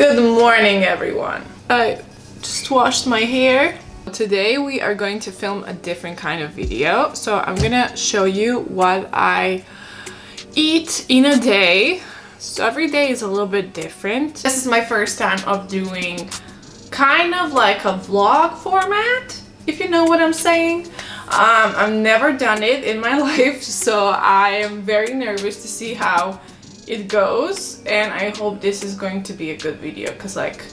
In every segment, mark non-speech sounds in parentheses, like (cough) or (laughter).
Good morning everyone. I just washed my hair. Today we are going to film a different kind of video. So I'm gonna show you what I eat in a day. So every day is a little bit different. This is my first time of doing kind of like a vlog format, if you know what I'm saying. Um, I've never done it in my (laughs) life, so I am very nervous to see how it goes and I hope this is going to be a good video because like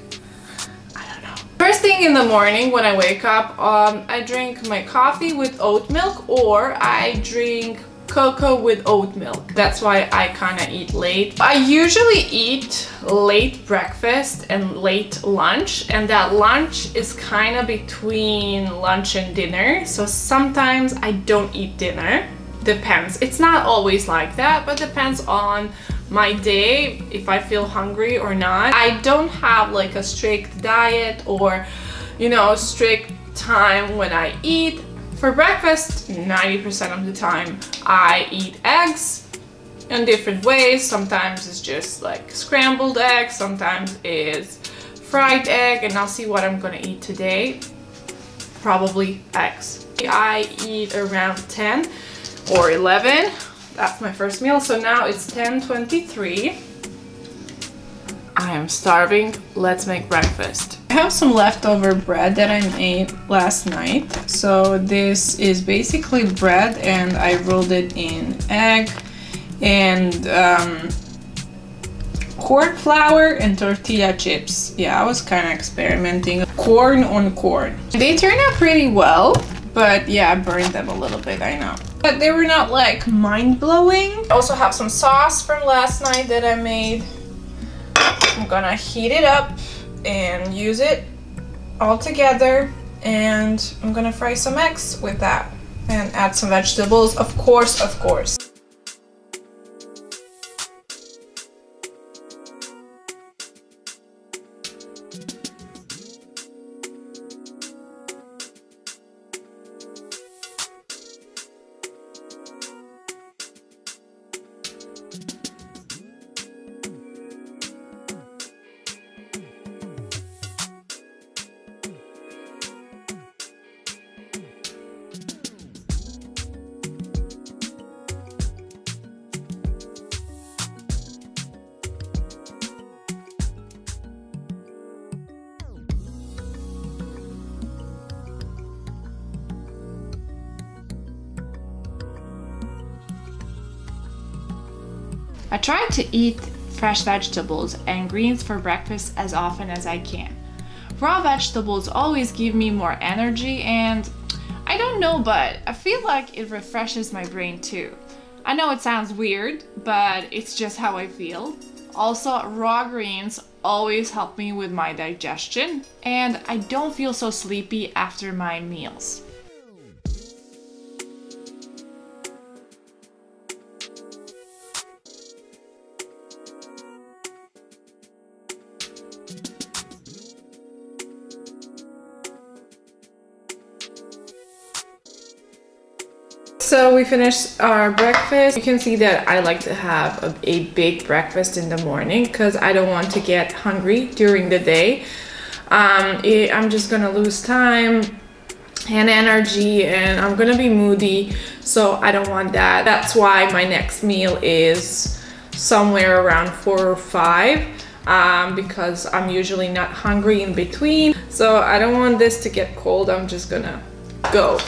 I don't know. First thing in the morning when I wake up um, I drink my coffee with oat milk or I drink cocoa with oat milk. That's why I kind of eat late. I usually eat late breakfast and late lunch and that lunch is kind of between lunch and dinner. So sometimes I don't eat dinner. Depends. It's not always like that, but depends on my day if I feel hungry or not. I don't have like a strict diet or you know strict time when I eat. For breakfast, 90% of the time I eat eggs in different ways. Sometimes it's just like scrambled eggs, sometimes it's fried egg and I'll see what I'm gonna eat today. Probably eggs. I eat around 10 or 11 that's my first meal. So now it's 10.23. I am starving. Let's make breakfast. I have some leftover bread that I made last night. So this is basically bread and I rolled it in egg and um, corn flour and tortilla chips. Yeah, I was kind of experimenting. Corn on corn. They turned out pretty well, but yeah, I burned them a little bit, I know but they were not like mind-blowing. I also have some sauce from last night that I made. I'm gonna heat it up and use it all together and I'm gonna fry some eggs with that and add some vegetables, of course, of course. I try to eat fresh vegetables and greens for breakfast as often as I can. Raw vegetables always give me more energy and I don't know but I feel like it refreshes my brain too. I know it sounds weird but it's just how I feel. Also raw greens always help me with my digestion and I don't feel so sleepy after my meals. So we finished our breakfast. You can see that I like to have a, a big breakfast in the morning because I don't want to get hungry during the day. Um, it, I'm just gonna lose time and energy and I'm gonna be moody so I don't want that. That's why my next meal is somewhere around four or five um, because I'm usually not hungry in between. So I don't want this to get cold. I'm just gonna go.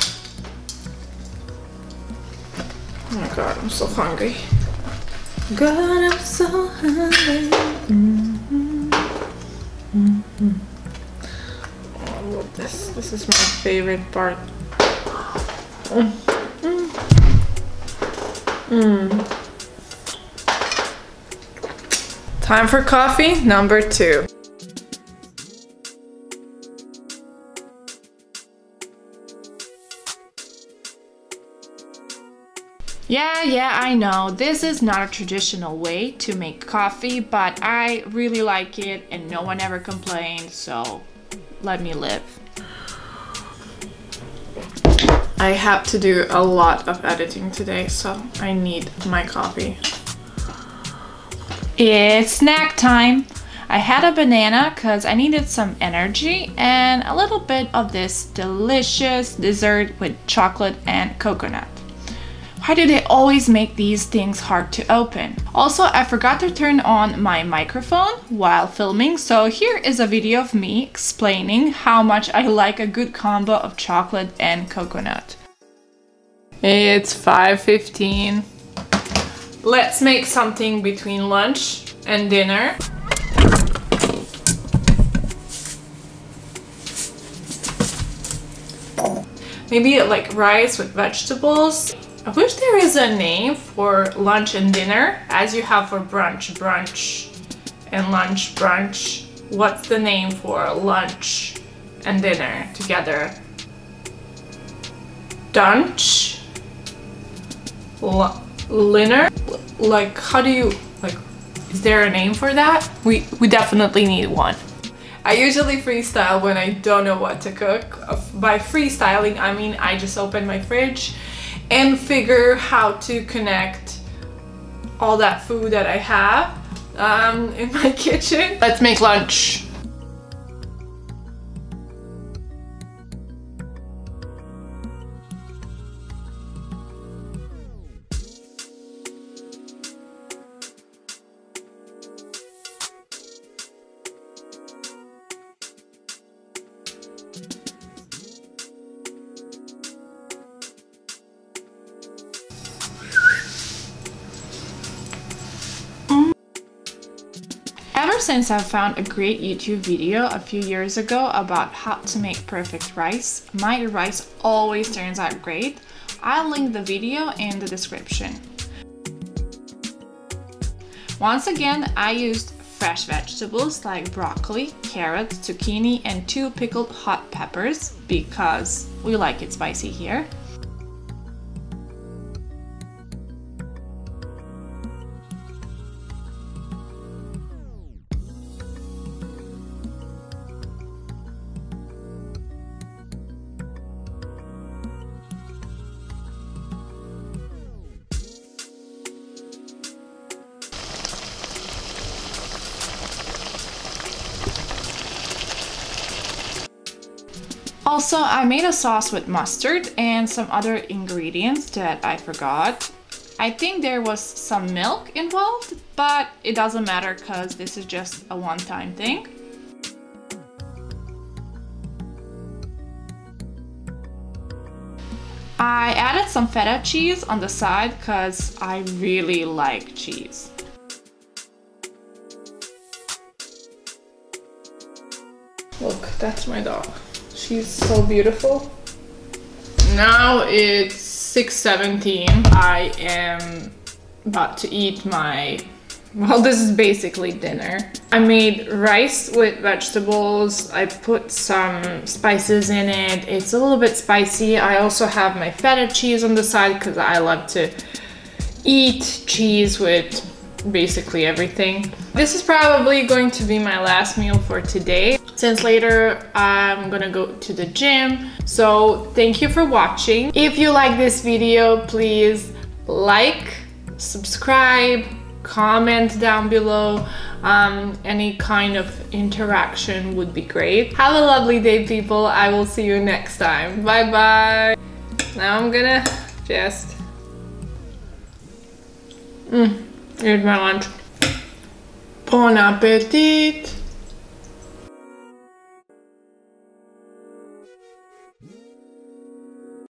Oh my god, I'm so hungry. God, I'm so hungry. Mm -hmm. Mm -hmm. Oh, I love this. This is my favorite part. Mm. Mm. Time for coffee number two. Yeah, yeah, I know. This is not a traditional way to make coffee, but I really like it and no one ever complained, so let me live. I have to do a lot of editing today, so I need my coffee. It's snack time. I had a banana because I needed some energy and a little bit of this delicious dessert with chocolate and coconut. Why do they always make these things hard to open? Also, I forgot to turn on my microphone while filming, so here is a video of me explaining how much I like a good combo of chocolate and coconut. It's 5.15. Let's make something between lunch and dinner. Maybe like rice with vegetables. I wish there is a name for lunch and dinner as you have for brunch, brunch and lunch, brunch. What's the name for lunch and dinner together? Dunch? Linner? Like, how do you, like, is there a name for that? We, we definitely need one. I usually freestyle when I don't know what to cook. By freestyling, I mean I just open my fridge and figure how to connect all that food that I have um, in my (laughs) kitchen. Let's make lunch. Since I found a great YouTube video a few years ago about how to make perfect rice, my rice always turns out great. I'll link the video in the description. Once again, I used fresh vegetables like broccoli, carrots, zucchini, and two pickled hot peppers because we like it spicy here. Also, I made a sauce with mustard and some other ingredients that I forgot. I think there was some milk involved, but it doesn't matter because this is just a one-time thing. I added some feta cheese on the side because I really like cheese. Look, that's my dog. She's so beautiful. Now it's 6.17. I am about to eat my, well, this is basically dinner. I made rice with vegetables. I put some spices in it. It's a little bit spicy. I also have my feta cheese on the side because I love to eat cheese with basically everything. This is probably going to be my last meal for today since later I'm gonna go to the gym. So thank you for watching. If you like this video, please like, subscribe, comment down below. Um, any kind of interaction would be great. Have a lovely day, people. I will see you next time. Bye bye. Now I'm gonna just mm, eat my lunch. Bon appetit!